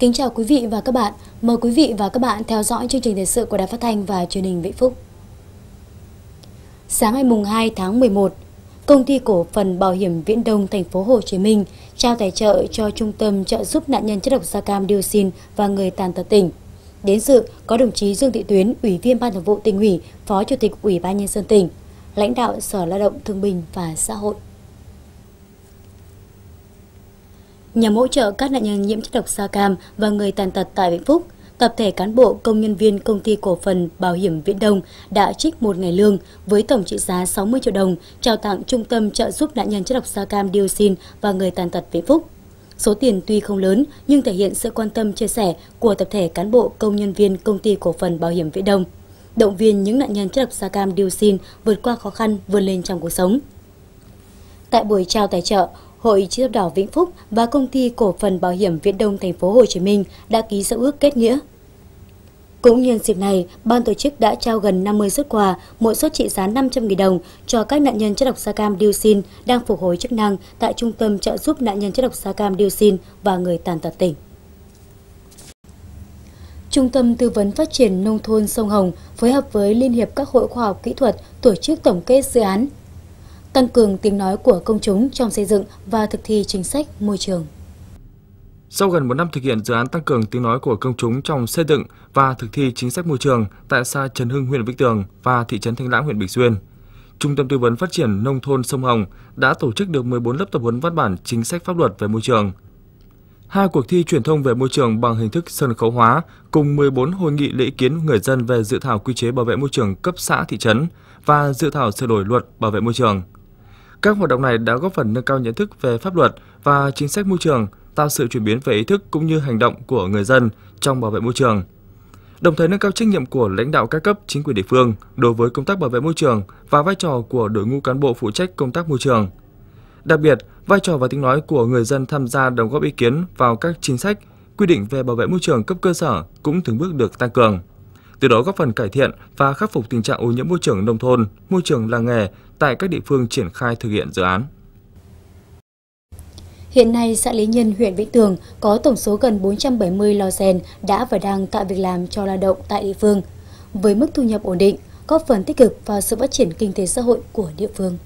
Kính chào quý vị và các bạn. Mời quý vị và các bạn theo dõi chương trình thời sự của Đài Phát thanh và Truyền hình Vĩnh Phúc. Sáng ngày mùng 2 tháng 11, Công ty cổ phần Bảo hiểm Viễn Đông thành phố Hồ Chí Minh trao tài trợ cho Trung tâm trợ giúp nạn nhân chất độc da cam dioxin và người tàn tật tỉnh. Đến dự có đồng chí Dương Thị Tuyến, Ủy viên Ban Thường vụ tỉnh ủy, Phó Chủ tịch Ủy ban nhân dân tỉnh, lãnh đạo Sở Lao động Thương binh và Xã hội. Nhằm hỗ trợ các nạn nhân nhiễm chất độc da cam và người tàn tật tại Vĩnh Phúc, tập thể cán bộ công nhân viên công ty cổ phần Bảo hiểm Viễn Đông đã trích một ngày lương với tổng trị giá 60 triệu đồng trao tặng Trung tâm trợ giúp nạn nhân chất độc da cam dioxin và người tàn tật Vĩnh Phúc. Số tiền tuy không lớn nhưng thể hiện sự quan tâm chia sẻ của tập thể cán bộ công nhân viên công ty cổ phần Bảo hiểm Viễn Đông, động viên những nạn nhân chất độc da cam dioxin vượt qua khó khăn vươn lên trong cuộc sống. Tại buổi trao tài trợ, Hội Chữ thập đỏ Vĩnh Phúc và công ty cổ phần bảo hiểm Viễn Đông thành phố Hồ Chí Minh đã ký giao ước kết nghĩa. Cũng nhân dịp này, ban tổ chức đã trao gần 50 xuất quà, mỗi suất trị giá 500.000 đồng cho các nạn nhân chất độc da cam dioxin đang phục hồi chức năng tại Trung tâm trợ giúp nạn nhân chất độc da cam dioxin và người tàn tật tỉnh. Trung tâm Tư vấn Phát triển Nông thôn Sông Hồng phối hợp với Liên hiệp các hội khoa học kỹ thuật tổ chức tổng kết dự án tăng cường tiếng nói của công chúng trong xây dựng và thực thi chính sách môi trường. Sau gần một năm thực hiện dự án tăng cường tiếng nói của công chúng trong xây dựng và thực thi chính sách môi trường tại xã Trần Hưng, huyện Vĩnh Tường và thị trấn Thanh Lãng, huyện Bình Xuyên, Trung tâm Tư vấn Phát triển Nông thôn Sông Hồng đã tổ chức được 14 lớp tập huấn văn bản chính sách pháp luật về môi trường. Hai cuộc thi truyền thông về môi trường bằng hình thức sân khấu hóa cùng 14 hội nghị lấy kiến người dân về dự thảo quy chế bảo vệ môi trường cấp xã thị trấn và dự thảo sửa đổi luật bảo vệ môi trường. Các hoạt động này đã góp phần nâng cao nhận thức về pháp luật và chính sách môi trường, tạo sự chuyển biến về ý thức cũng như hành động của người dân trong bảo vệ môi trường. Đồng thời nâng cao trách nhiệm của lãnh đạo các cấp chính quyền địa phương đối với công tác bảo vệ môi trường và vai trò của đội ngũ cán bộ phụ trách công tác môi trường. Đặc biệt, vai trò và tiếng nói của người dân tham gia đóng góp ý kiến vào các chính sách, quy định về bảo vệ môi trường cấp cơ sở cũng từng bước được tăng cường từ đó góp phần cải thiện và khắc phục tình trạng ô nhiễm môi trường nông thôn, môi trường làng nghề tại các địa phương triển khai thực hiện dự án. Hiện nay, xã Lý Nhân, huyện Vĩnh Tường có tổng số gần 470 lò rèn đã và đang tạo việc làm cho lao động tại địa phương, với mức thu nhập ổn định, góp phần tích cực vào sự phát triển kinh tế xã hội của địa phương.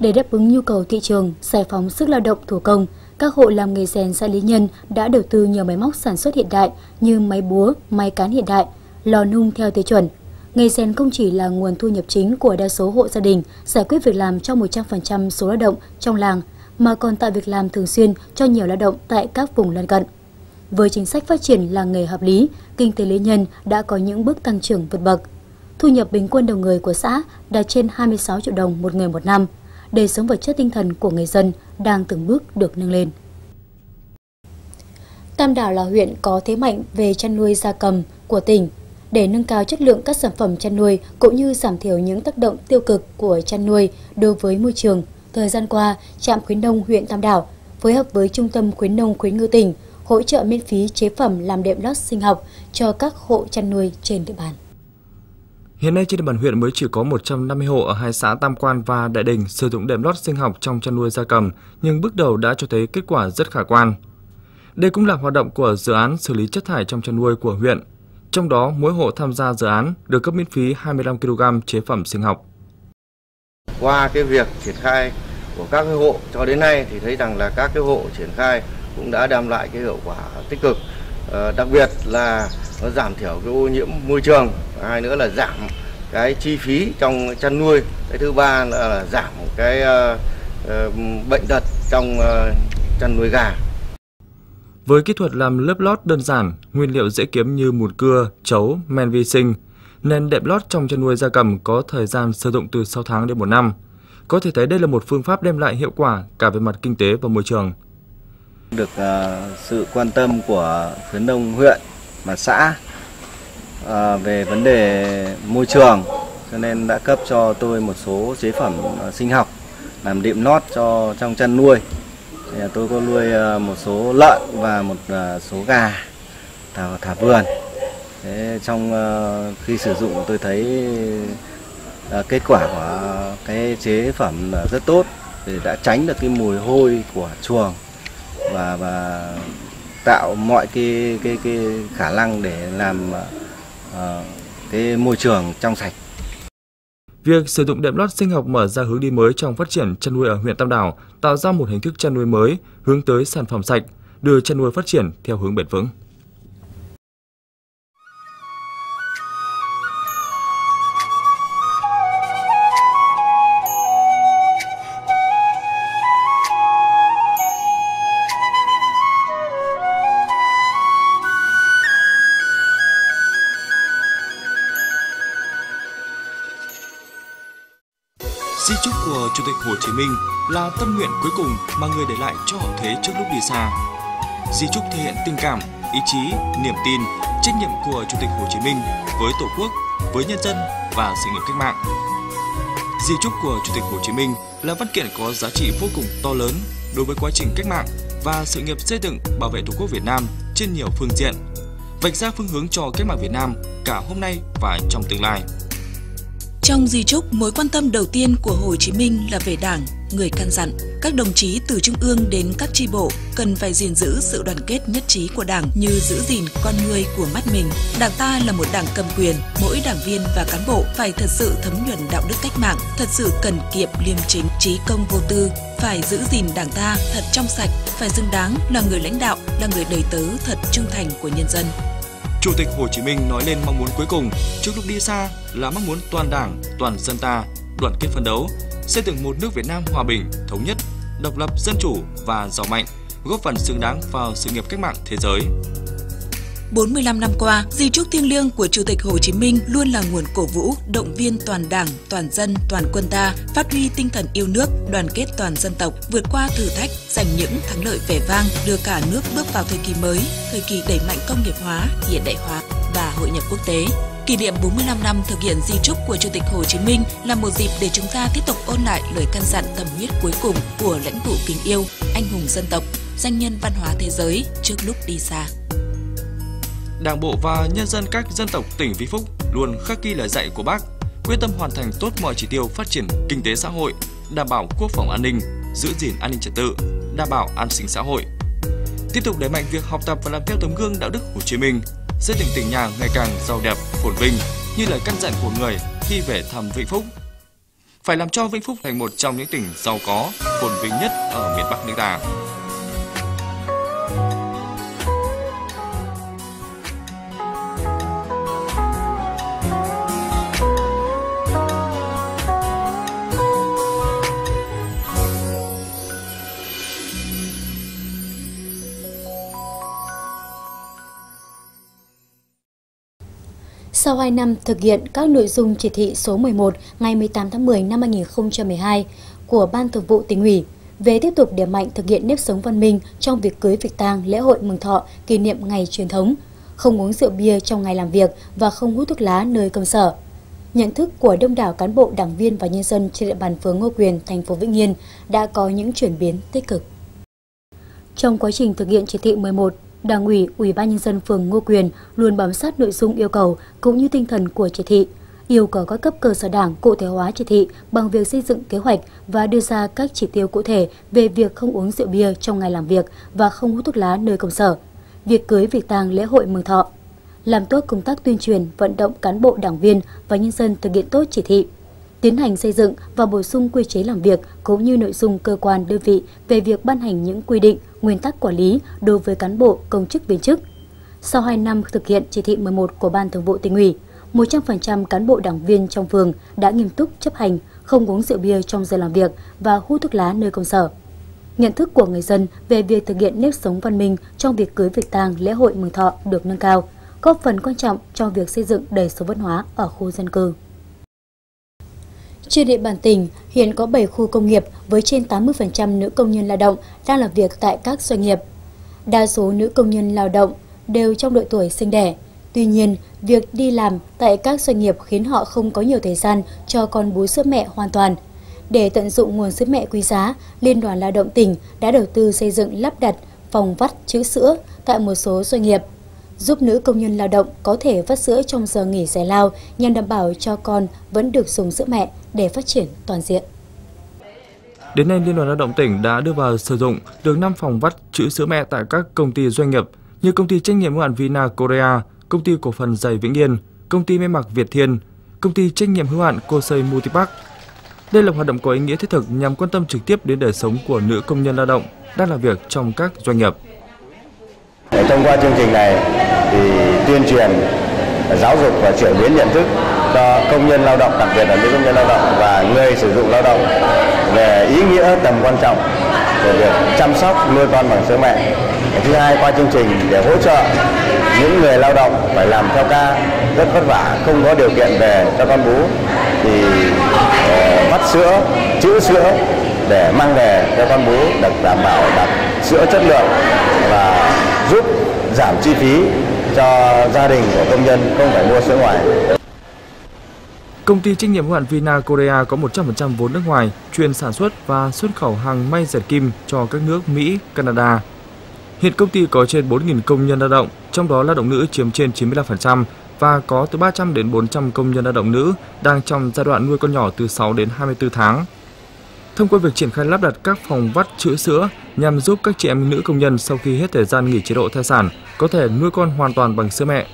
Để đáp ứng nhu cầu thị trường, giải phóng sức lao động thủ công, các hộ làm nghề rèn xã Lý Nhân đã đầu tư nhiều máy móc sản xuất hiện đại như máy búa, máy cán hiện đại, lò nung theo tiêu chuẩn. Nghề rèn không chỉ là nguồn thu nhập chính của đa số hộ gia đình, giải quyết việc làm cho 100% số lao động trong làng, mà còn tạo việc làm thường xuyên cho nhiều lao động tại các vùng lân cận. Với chính sách phát triển làng nghề hợp lý, kinh tế Lý Nhân đã có những bước tăng trưởng vượt bậc. Thu nhập bình quân đầu người của xã đạt trên 26 triệu đồng một người một năm – đời sống vật chất tinh thần của người dân đang từng bước được nâng lên. Tam Đảo là huyện có thế mạnh về chăn nuôi gia cầm của tỉnh. Để nâng cao chất lượng các sản phẩm chăn nuôi cũng như giảm thiểu những tác động tiêu cực của chăn nuôi đối với môi trường, thời gian qua, trạm khuyến nông huyện Tam Đảo phối hợp với Trung tâm khuyến nông khuyến ngư tỉnh hỗ trợ miễn phí chế phẩm làm đệm lót sinh học cho các hộ chăn nuôi trên địa bàn. Hiện nay trên địa bàn huyện mới chỉ có 150 hộ ở hai xã Tam Quan và Đại Đình sử dụng đệm lót sinh học trong chăn nuôi gia cầm, nhưng bước đầu đã cho thấy kết quả rất khả quan. Đây cũng là hoạt động của dự án xử lý chất thải trong chăn nuôi của huyện. Trong đó, mỗi hộ tham gia dự án được cấp miễn phí 25 kg chế phẩm sinh học. Qua cái việc triển khai của các cái hộ cho đến nay thì thấy rằng là các cái hộ triển khai cũng đã đem lại cái hiệu quả tích cực. Ờ, đặc biệt là nó giảm thiểu cái ô nhiễm môi trường hai nữa là giảm cái chi phí trong chăn nuôi cái thứ ba là, là giảm cái uh, bệnh tật trong uh, chăn nuôi gà với kỹ thuật làm lớp lót đơn giản, nguyên liệu dễ kiếm như mùn cưa, chấu, men vi sinh, nên đệm lót trong chăn nuôi gia cầm có thời gian sử dụng từ 6 tháng đến 1 năm. Có thể thấy đây là một phương pháp đem lại hiệu quả cả về mặt kinh tế và môi trường. Được uh, sự quan tâm của khuyến nông huyện và xã à, về vấn đề môi trường. Cho nên đã cấp cho tôi một số chế phẩm à, sinh học làm đệm lót cho trong chăn nuôi. Thì tôi có nuôi à, một số lợn và một à, số gà thả, thả vườn. Thế trong khi sử dụng tôi thấy kết quả của cái chế phẩm là rất tốt. Thì đã tránh được cái mùi hôi của chuồng và và tạo mọi cái cái cái khả năng để làm uh, cái môi trường trong sạch. Việc sử dụng đệm lót sinh học mở ra hướng đi mới trong phát triển chăn nuôi ở huyện Tam Đảo, tạo ra một hình thức chăn nuôi mới hướng tới sản phẩm sạch, đưa chăn nuôi phát triển theo hướng bền vững. Di chúc của Chủ tịch Hồ Chí Minh là tâm nguyện cuối cùng mà người để lại cho hậu thế trước lúc đi xa. Di chúc thể hiện tình cảm, ý chí, niềm tin, trách nhiệm của Chủ tịch Hồ Chí Minh với Tổ quốc, với nhân dân và sự nghiệp cách mạng. Di chúc của Chủ tịch Hồ Chí Minh là văn kiện có giá trị vô cùng to lớn đối với quá trình cách mạng và sự nghiệp xây dựng bảo vệ Tổ quốc Việt Nam trên nhiều phương diện, vạch ra phương hướng cho cách mạng Việt Nam cả hôm nay và trong tương lai. Trong di trúc, mối quan tâm đầu tiên của Hồ Chí Minh là về Đảng, người căn dặn các đồng chí từ trung ương đến các tri bộ cần phải gìn giữ sự đoàn kết nhất trí của Đảng như giữ gìn con người của mắt mình. Đảng ta là một đảng cầm quyền, mỗi đảng viên và cán bộ phải thật sự thấm nhuần đạo đức cách mạng, thật sự cần kiệm liêm chính, trí công vô tư, phải giữ gìn Đảng ta thật trong sạch, phải xứng đáng là người lãnh đạo, là người đầy tớ thật trung thành của nhân dân. Chủ tịch Hồ Chí Minh nói lên mong muốn cuối cùng trước lúc đi xa là mong muốn toàn Đảng, toàn dân ta đoàn kết phấn đấu, xây dựng một nước Việt Nam hòa bình, thống nhất, độc lập, dân chủ và giàu mạnh, góp phần xứng đáng vào sự nghiệp cách mạng thế giới. 45 năm qua, di trúc thiêng liêng của Chủ tịch Hồ Chí Minh luôn là nguồn cổ vũ, động viên toàn Đảng, toàn dân, toàn quân ta phát huy tinh thần yêu nước, đoàn kết toàn dân tộc, vượt qua thử thách, giành những thắng lợi vẻ vang, đưa cả nước bước vào thời kỳ mới, thời kỳ đẩy mạnh công nghiệp hóa, hiện đại hóa và hội nhập quốc tế. Kỷ niệm 45 năm thực hiện di trúc của Chủ tịch Hồ Chí Minh là một dịp để chúng ta tiếp tục ôn lại lời căn dặn tầm huyết cuối cùng của lãnh tụ kính yêu, anh hùng dân tộc, danh nhân văn hóa thế giới trước lúc đi xa. Đảng bộ và nhân dân các dân tộc tỉnh Vĩnh Phúc luôn khắc ghi lời dạy của Bác, quyết tâm hoàn thành tốt mọi chỉ tiêu phát triển kinh tế xã hội, đảm bảo quốc phòng an ninh, giữ gìn an ninh trật tự, đảm bảo an sinh xã hội. Tiếp tục đẩy mạnh việc học tập và làm theo tấm gương đạo đức Hồ Chí Minh, xây dựng tỉnh nhà ngày càng giàu đẹp, phồn vinh như lời căn dặn của người khi về thăm Vĩnh Phúc. Phải làm cho Vĩnh Phúc thành một trong những tỉnh giàu có, phồn vinh nhất ở miền Bắc nước ta. Sau 2 năm thực hiện các nội dung chỉ thị số 11 ngày 18 tháng 10 năm 2012 của Ban Thường vụ tỉnh ủy về tiếp tục điểm mạnh thực hiện nếp sống văn minh trong việc cưới việc tang, lễ hội mừng thọ, kỷ niệm ngày truyền thống, không uống rượu bia trong ngày làm việc và không hút thuốc lá nơi công sở. Nhận thức của đông đảo cán bộ, đảng viên và nhân dân trên địa bàn phường Ngô Quyền, thành phố Vĩnh Yên đã có những chuyển biến tích cực. Trong quá trình thực hiện chỉ thị 11, Đảng ủy, Ủy ban nhân dân phường Ngô Quyền luôn bám sát nội dung yêu cầu cũng như tinh thần của chỉ thị, yêu cầu các cấp cơ sở đảng cụ thể hóa chỉ thị bằng việc xây dựng kế hoạch và đưa ra các chỉ tiêu cụ thể về việc không uống rượu bia trong ngày làm việc và không hút thuốc lá nơi công sở, việc cưới việc tang lễ hội mừng thọ, làm tốt công tác tuyên truyền, vận động cán bộ đảng viên và nhân dân thực hiện tốt chỉ thị, tiến hành xây dựng và bổ sung quy chế làm việc cũng như nội dung cơ quan đơn vị về việc ban hành những quy định, nguyên tắc quản lý đối với cán bộ, công chức viên chức. Sau 2 năm thực hiện chỉ thị 11 của Ban Thường vụ tỉnh ủy, 100% cán bộ đảng viên trong phường đã nghiêm túc chấp hành, không uống rượu bia trong giờ làm việc và hút thuốc lá nơi công sở. Nhận thức của người dân về việc thực hiện nếp sống văn minh trong việc cưới việc tang, lễ hội mừng thọ được nâng cao, góp phần quan trọng trong việc xây dựng đời sống văn hóa ở khu dân cư. Trên địa bàn tỉnh, hiện có 7 khu công nghiệp với trên 80% nữ công nhân lao động đang làm việc tại các doanh nghiệp. Đa số nữ công nhân lao động đều trong độ tuổi sinh đẻ. Tuy nhiên, việc đi làm tại các doanh nghiệp khiến họ không có nhiều thời gian cho con bú sữa mẹ hoàn toàn. Để tận dụng nguồn sữa mẹ quý giá, Liên đoàn Lao động tỉnh đã đầu tư xây dựng lắp đặt phòng vắt chữ sữa tại một số doanh nghiệp giúp nữ công nhân lao động có thể vắt sữa trong giờ nghỉ giải lao nhằm đảm bảo cho con vẫn được dùng sữa mẹ để phát triển toàn diện. Đến nay, Liên đoàn Lao động tỉnh đã đưa vào sử dụng được 5 phòng vắt chữ sữa mẹ tại các công ty doanh nghiệp như công ty trách nhiệm hữu hạn Vina Korea, công ty cổ phần giày Vĩnh Yên, công ty may mặc Việt Thiên, công ty trách nhiệm hữu hạn Kosei Multipark. Đây là hoạt động có ý nghĩa thiết thực nhằm quan tâm trực tiếp đến đời sống của nữ công nhân lao động đang làm việc trong các doanh nghiệp. Thông qua chương trình này thì tuyên truyền à, giáo dục và chuyển biến nhận thức cho công nhân lao động, đặc biệt là những công nhân lao động và người sử dụng lao động về ý nghĩa tầm quan trọng của việc chăm sóc nuôi con bằng sữa mẹ. Thứ hai qua chương trình để hỗ trợ những người lao động phải làm theo ca rất vất vả, không có điều kiện về cho con bú thì ờ, vắt sữa, chữ sữa để mang về cho con bú được đảm bảo đặt sữa chất lượng và giúp giảm chi phí cho gia đình của công nhân không phải mua sữa ngoài. Công ty trách nhiệm hữu hạn Vina Korea có 100% vốn nước ngoài, chuyên sản xuất và xuất khẩu hàng may dệt kim cho các nước Mỹ, Canada. Hiện công ty có trên 4.000 công nhân lao động, trong đó lao động nữ chiếm trên 95% và có từ 300 đến 400 công nhân lao động nữ đang trong giai đoạn nuôi con nhỏ từ 6 đến 24 tháng. Thông qua việc triển khai lắp đặt các phòng vắt chữa sữa nhằm giúp các chị em nữ công nhân sau khi hết thời gian nghỉ chế độ thai sản có thể nuôi con hoàn toàn bằng sữa mẹ.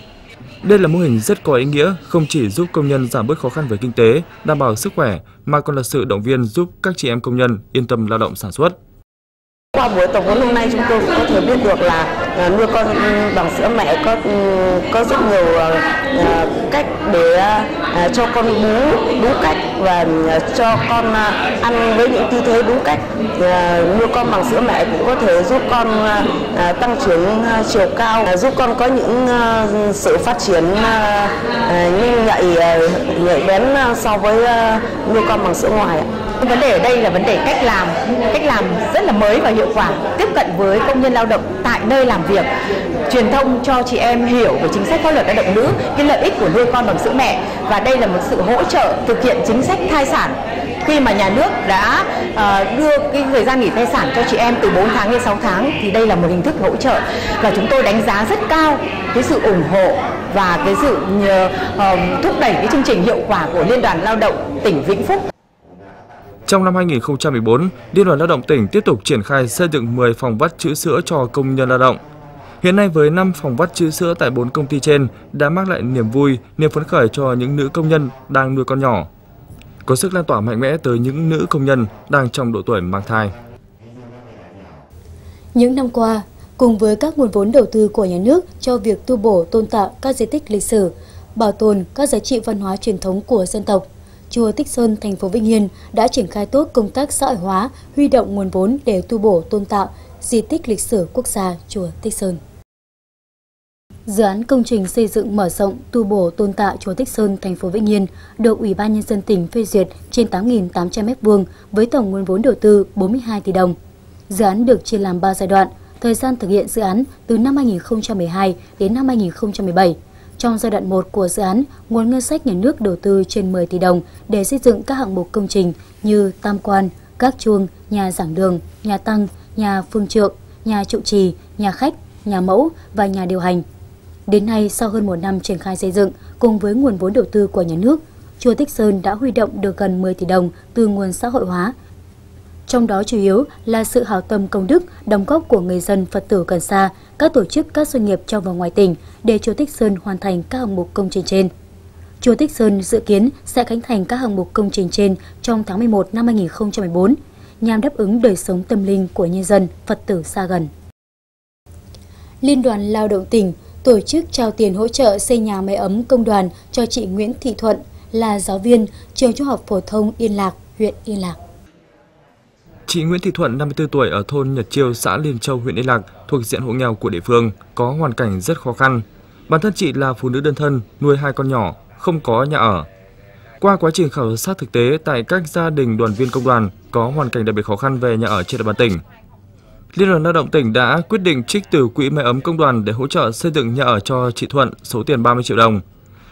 Đây là mô hình rất có ý nghĩa, không chỉ giúp công nhân giảm bớt khó khăn về kinh tế, đảm bảo sức khỏe, mà còn là sự động viên giúp các chị em công nhân yên tâm lao động sản xuất. Qua buổi tập huấn hôm nay chúng tôi cũng có thể biết được là à, nuôi con ừ, bằng sữa mẹ có ừ, có rất nhiều à, cách để à, cho con bú đúng cách và cho con ăn với những tư thế đúng cách. Nuôi con bằng sữa mẹ cũng có thể giúp con tăng trưởng chiều cao, giúp con có những sự phát triển nhanh nhạy nhạy bén so với nuôi con bằng sữa ngoài. Vấn đề ở đây là vấn đề cách làm, cách làm rất là mới và hiệu quả, tiếp cận với công nhân lao động tại nơi làm việc, truyền thông cho chị em hiểu về chính sách pháp luật lao động nữ, cái lợi ích của nuôi con bằng sữa mẹ. Và đây là một sự hỗ trợ thực hiện chính sách thai sản. Khi mà nhà nước đã uh, đưa cái thời gian nghỉ thai sản cho chị em từ 4 tháng đến 6 tháng thì đây là một hình thức hỗ trợ. Và chúng tôi đánh giá rất cao cái sự ủng hộ và cái sự uh, thúc đẩy cái chương trình hiệu quả của Liên đoàn Lao động tỉnh Vĩnh Phúc. Trong năm 2014, Liên đoàn Lao động tỉnh tiếp tục triển khai xây dựng 10 phòng vắt chữ sữa cho công nhân lao động. Hiện nay với 5 phòng vắt chữ sữa tại 4 công ty trên đã mang lại niềm vui, niềm phấn khởi cho những nữ công nhân đang nuôi con nhỏ. Có sức lan tỏa mạnh mẽ tới những nữ công nhân đang trong độ tuổi mang thai. Những năm qua, cùng với các nguồn vốn đầu tư của nhà nước cho việc tu bổ tôn tạo các di tích lịch sử, bảo tồn các giá trị văn hóa truyền thống của dân tộc, chùa Tích Sơn, thành phố Vĩnh Yên đã triển khai tốt công tác xã hội hóa, huy động nguồn vốn để tu bổ tôn tạo di tích lịch sử quốc gia chùa Tích Sơn. Dự án công trình xây dựng mở rộng tu bổ tôn tạo chùa Tích Sơn, thành phố Vĩnh Yên được Ủy ban nhân dân tỉnh phê duyệt trên 8.800 m2 với tổng nguồn vốn đầu tư 42 tỷ đồng. Dự án được chia làm 3 giai đoạn, thời gian thực hiện dự án từ năm 2012 đến năm 2017 trong giai đoạn 1 của dự án, nguồn ngân sách nhà nước đầu tư trên 10 tỷ đồng để xây dựng các hạng mục công trình như tam quan, các chuông, nhà giảng đường, nhà tăng, nhà phương trượng, nhà trụ trì, nhà khách, nhà mẫu và nhà điều hành. Đến nay, sau hơn một năm triển khai xây dựng, cùng với nguồn vốn đầu tư của nhà nước, Chùa Tích Sơn đã huy động được gần 10 tỷ đồng từ nguồn xã hội hóa trong đó chủ yếu là sự hảo tâm công đức, đóng góp của người dân Phật tử gần xa, các tổ chức, các doanh nghiệp trong và ngoài tỉnh để Chùa Tích Sơn hoàn thành các hạng mục công trình trên. Chùa Tích Sơn dự kiến sẽ khánh thành các hạng mục công trình trên trong tháng 11 năm 2014, nhằm đáp ứng đời sống tâm linh của nhân dân Phật tử xa gần. Liên đoàn Lao động tỉnh tổ chức trao tiền hỗ trợ xây nhà máy ấm công đoàn cho chị Nguyễn Thị Thuận là giáo viên trường trung học phổ thông Yên Lạc, huyện Yên Lạc. Chị Nguyễn Thị Thuận, 54 tuổi ở thôn Nhật Chiêu, xã Liên Châu, huyện Yên Lạc, thuộc diện hộ nghèo của địa phương, có hoàn cảnh rất khó khăn. Bản thân chị là phụ nữ đơn thân, nuôi hai con nhỏ, không có nhà ở. Qua quá trình khảo sát thực tế tại các gia đình đoàn viên công đoàn có hoàn cảnh đặc biệt khó khăn về nhà ở trên địa bàn tỉnh, Liên đoàn Lao động tỉnh đã quyết định trích từ quỹ mái ấm công đoàn để hỗ trợ xây dựng nhà ở cho chị Thuận số tiền 30 triệu đồng.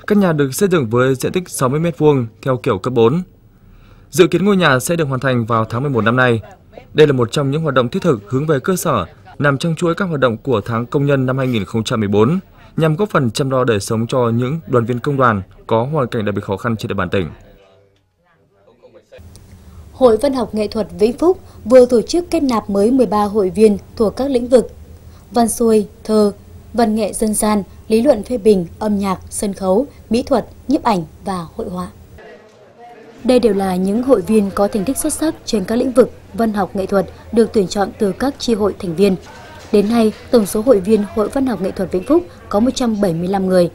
Căn nhà được xây dựng với diện tích 60 m2 theo kiểu cấp 4. Dự kiến ngôi nhà sẽ được hoàn thành vào tháng 11 năm nay. Đây là một trong những hoạt động thiết thực hướng về cơ sở, nằm trong chuỗi các hoạt động của tháng công nhân năm 2014 nhằm góp phần chăm lo đời sống cho những đoàn viên công đoàn có hoàn cảnh đặc biệt khó khăn trên địa bàn tỉnh. Hội Văn học Nghệ thuật Vĩnh Phúc vừa tổ chức kết nạp mới 13 hội viên thuộc các lĩnh vực văn xuôi, thơ, văn nghệ dân gian, lý luận phê bình, âm nhạc, sân khấu, mỹ thuật, nhiếp ảnh và hội họa. Đây đều là những hội viên có thành tích xuất sắc trên các lĩnh vực văn học nghệ thuật được tuyển chọn từ các chi hội thành viên. Đến nay, tổng số hội viên Hội Văn học Nghệ thuật Vĩnh Phúc có 175 người.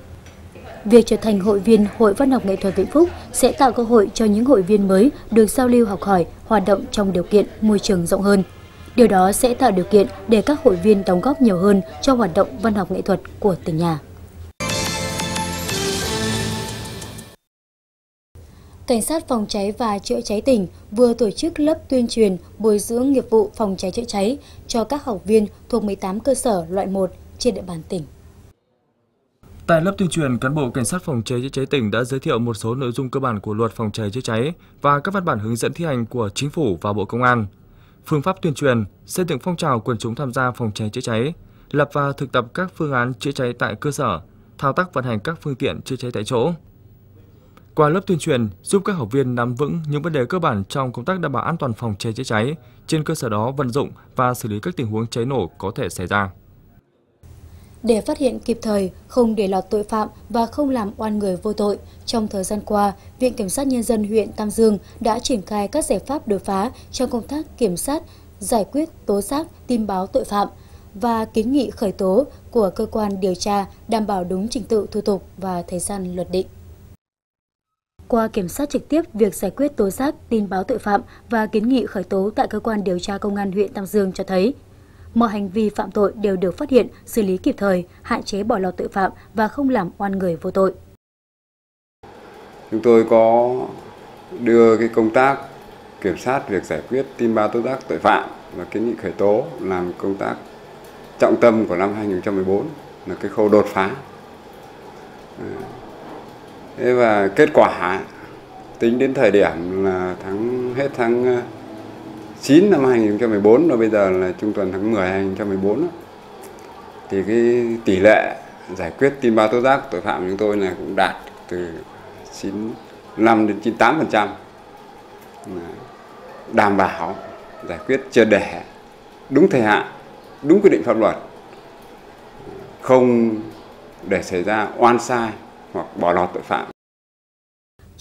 Việc trở thành hội viên Hội Văn học Nghệ thuật Vĩnh Phúc sẽ tạo cơ hội cho những hội viên mới được giao lưu học hỏi, hoạt động trong điều kiện môi trường rộng hơn. Điều đó sẽ tạo điều kiện để các hội viên đóng góp nhiều hơn cho hoạt động văn học nghệ thuật của tỉnh nhà. Cảnh sát phòng cháy và chữa cháy tỉnh vừa tổ chức lớp tuyên truyền bồi dưỡng nghiệp vụ phòng cháy chữa cháy cho các học viên thuộc 18 cơ sở loại 1 trên địa bàn tỉnh. Tại lớp tuyên truyền, cán bộ cảnh sát phòng cháy chữa cháy tỉnh đã giới thiệu một số nội dung cơ bản của luật phòng cháy chữa cháy và các văn bản hướng dẫn thi hành của chính phủ và Bộ Công an. Phương pháp tuyên truyền, xây dựng phong trào quần chúng tham gia phòng cháy chữa cháy, lập và thực tập các phương án chữa cháy tại cơ sở, thao tác vận hành các phương tiện chữa cháy tại chỗ. Qua lớp tuyên truyền giúp các học viên nắm vững những vấn đề cơ bản trong công tác đảm bảo an toàn phòng cháy chữa cháy, trên cơ sở đó vận dụng và xử lý các tình huống cháy nổ có thể xảy ra. Để phát hiện kịp thời, không để lọt tội phạm và không làm oan người vô tội, trong thời gian qua, Viện Kiểm sát Nhân dân huyện Tam Dương đã triển khai các giải pháp đột phá trong công tác kiểm sát, giải quyết tố giác, tin báo tội phạm và kiến nghị khởi tố của cơ quan điều tra đảm bảo đúng trình tự thủ tục và thời gian luật định. Qua kiểm soát trực tiếp việc giải quyết tố giác, tin báo tội phạm và kiến nghị khởi tố tại cơ quan điều tra công an huyện Tam Dương cho thấy, mọi hành vi phạm tội đều được phát hiện, xử lý kịp thời, hạn chế bỏ lọt tội phạm và không làm oan người vô tội. Chúng tôi có đưa cái công tác kiểm soát việc giải quyết tin báo tố giác tội phạm và kiến nghị khởi tố làm công tác trọng tâm của năm 2014 là cái khâu đột phá. À, Thế và kết quả, tính đến thời điểm là tháng, hết tháng ờ, 9 năm 2014 và bây giờ là trung tuần tháng 10 2014 thì cái tỷ lệ giải quyết tin báo tố giác tội phạm chúng tôi là cũng đạt từ 95 đến 98 phần trăm. Đảm bảo giải quyết chưa để, đúng thời hạn, đúng quy định pháp luật, không để xảy ra oan sai hoặc bỏ lọt tội phạm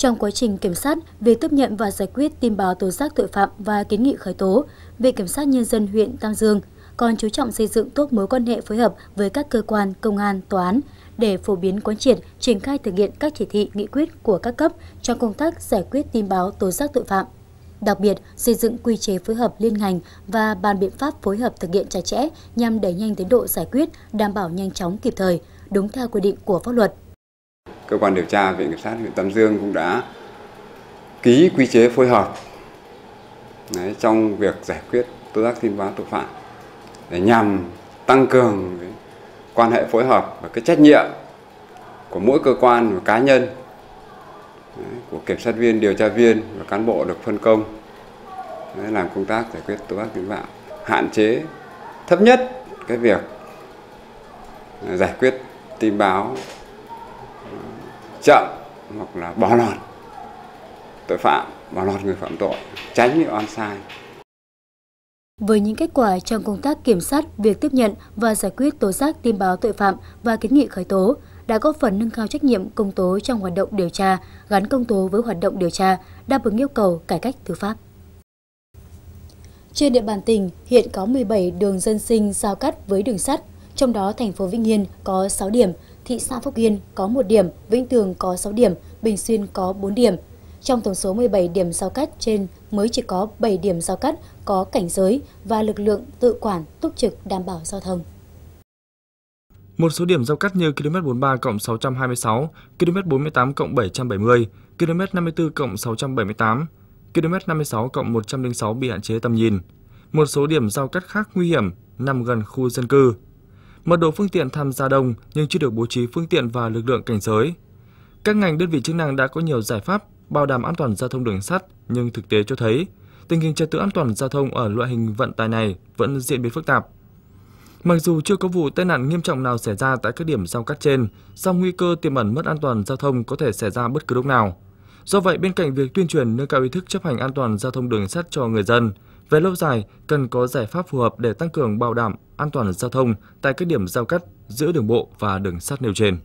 trong quá trình kiểm sát, việc tiếp nhận và giải quyết tin báo tố giác tội phạm và kiến nghị khởi tố, Viện Kiểm sát Nhân dân huyện Tam Dương còn chú trọng xây dựng tốt mối quan hệ phối hợp với các cơ quan, công an, tòa án để phổ biến quán triệt, triển khai thực hiện các chỉ thị, nghị quyết của các cấp trong công tác giải quyết tin báo tố giác tội phạm. Đặc biệt, xây dựng quy chế phối hợp liên ngành và bàn biện pháp phối hợp thực hiện chặt chẽ nhằm đẩy nhanh tiến độ giải quyết, đảm bảo nhanh chóng kịp thời, đúng theo quy định của pháp luật cơ quan điều tra viện kiểm sát huyện Tam Dương cũng đã ký quy chế phối hợp đấy, trong việc giải quyết tố giác tin báo tội phạm để nhằm tăng cường cái quan hệ phối hợp và cái trách nhiệm của mỗi cơ quan và cá nhân đấy, của kiểm sát viên, điều tra viên và cán bộ được phân công đấy, làm công tác giải quyết tố giác tin báo hạn chế thấp nhất cái việc à, giải quyết tin báo chậm hoặc là bỏ lọt tội phạm, bỏ lọt người phạm tội, tránh những oan sai. Với những kết quả trong công tác kiểm soát việc tiếp nhận và giải quyết tố giác tin báo tội phạm và kiến nghị khởi tố, đã góp phần nâng cao trách nhiệm công tố trong hoạt động điều tra, gắn công tố với hoạt động điều tra, đáp ứng yêu cầu cải cách tư pháp. Trên địa bàn tỉnh, hiện có 17 đường dân sinh giao cắt với đường sắt, trong đó thành phố Vĩnh Yên có 6 điểm, thị xã Phúc Yên có 1 điểm, Vĩnh Tường có 6 điểm, Bình Xuyên có 4 điểm. Trong tổng số 17 điểm giao cắt trên mới chỉ có 7 điểm giao cắt có cảnh giới và lực lượng tự quản túc trực đảm bảo giao thông. Một số điểm giao cắt như km 43 cộng 626, km 48 cộng 770, km 54 cộng 678, km 56 cộng 106 bị hạn chế tầm nhìn. Một số điểm giao cắt khác nguy hiểm nằm gần khu dân cư, Mật độ phương tiện tham gia đông nhưng chưa được bố trí phương tiện và lực lượng cảnh giới. Các ngành đơn vị chức năng đã có nhiều giải pháp bảo đảm an toàn giao thông đường sắt, nhưng thực tế cho thấy tình hình trật tự an toàn giao thông ở loại hình vận tải này vẫn diễn biến phức tạp. Mặc dù chưa có vụ tai nạn nghiêm trọng nào xảy ra tại các điểm giao cắt trên, song nguy cơ tiềm ẩn mất an toàn giao thông có thể xảy ra bất cứ lúc nào. Do vậy, bên cạnh việc tuyên truyền nâng cao ý thức chấp hành an toàn giao thông đường sắt cho người dân, về lâu dài, cần có giải pháp phù hợp để tăng cường bảo đảm an toàn giao thông tại các điểm giao cắt giữa đường bộ và đường sắt nêu trên.